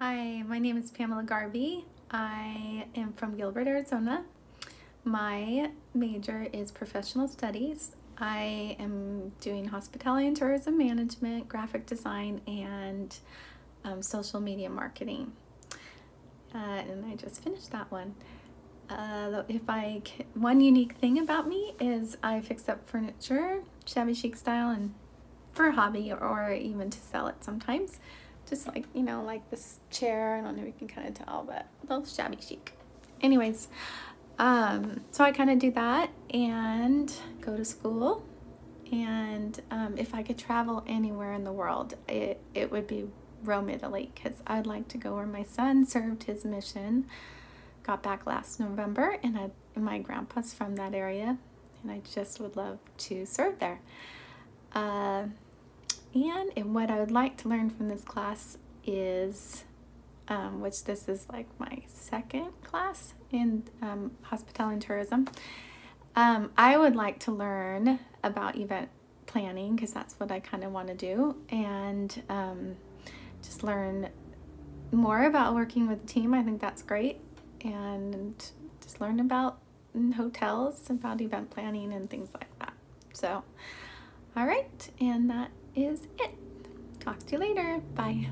Hi, my name is Pamela Garvey. I am from Gilbert, Arizona. My major is professional studies. I am doing hospitality and tourism management, graphic design, and um, social media marketing. Uh, and I just finished that one. Uh, if I can, one unique thing about me is I fix up furniture, shabby chic style, and for a hobby or even to sell it sometimes just like you know like this chair. I don't know if you can kind of tell but a little shabby chic. Anyways um, so I kind of do that and go to school. And um, if I could travel anywhere in the world it, it would be Rome Italy because I'd like to go where my son served his mission got back last November and, I, my grandpa's from that area and I just would love to serve there. Uh, and, what I would like to learn from this class is, um, which this is like my second class in um, hospitality and tourism, um, I would like to learn about event planning because that's what I kind of want to do and um, just learn more about working with a team. I think that's great and just learn about hotels, and about event planning and things like that. So, all right, and that is it. Talk to you later. Bye.